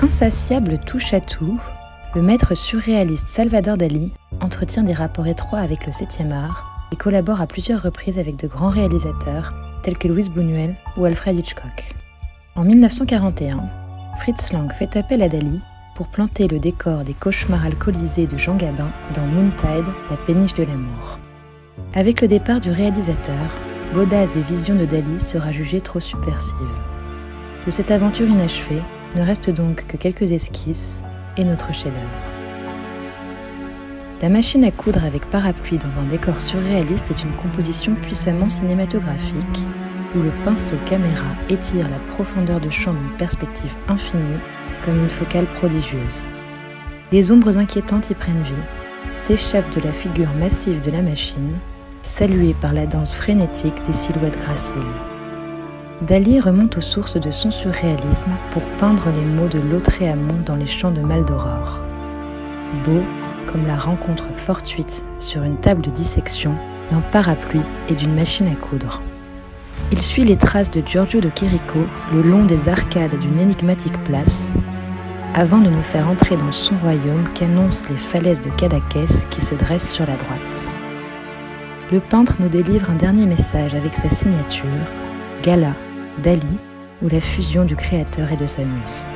Insatiable touche à tout, le maître surréaliste Salvador Dali entretient des rapports étroits avec le 7e art et collabore à plusieurs reprises avec de grands réalisateurs tels que Louis Buñuel ou Alfred Hitchcock. En 1941, Fritz Lang fait appel à Dali pour planter le décor des cauchemars alcoolisés de Jean Gabin dans Moontide, la péniche de l'amour. Avec le départ du réalisateur, l'audace des visions de Dali sera jugée trop subversive. De cette aventure inachevée, ne reste donc que quelques esquisses et notre chef-d'œuvre. La machine à coudre avec parapluie dans un décor surréaliste est une composition puissamment cinématographique où le pinceau caméra étire la profondeur de champ d'une perspective infinie comme une focale prodigieuse. Les ombres inquiétantes y prennent vie, s'échappent de la figure massive de la machine, saluée par la danse frénétique des silhouettes graciles. Dali remonte aux sources de son surréalisme pour peindre les mots de Lautréamont dans les champs de Maldoror. Beau comme la rencontre fortuite sur une table de dissection d'un parapluie et d'une machine à coudre. Il suit les traces de Giorgio de Chirico le long des arcades d'une énigmatique place, avant de nous faire entrer dans son royaume qu'annoncent les falaises de Cadaquès qui se dressent sur la droite. Le peintre nous délivre un dernier message avec sa signature, Gala, Dali, ou la fusion du créateur et de sa muse.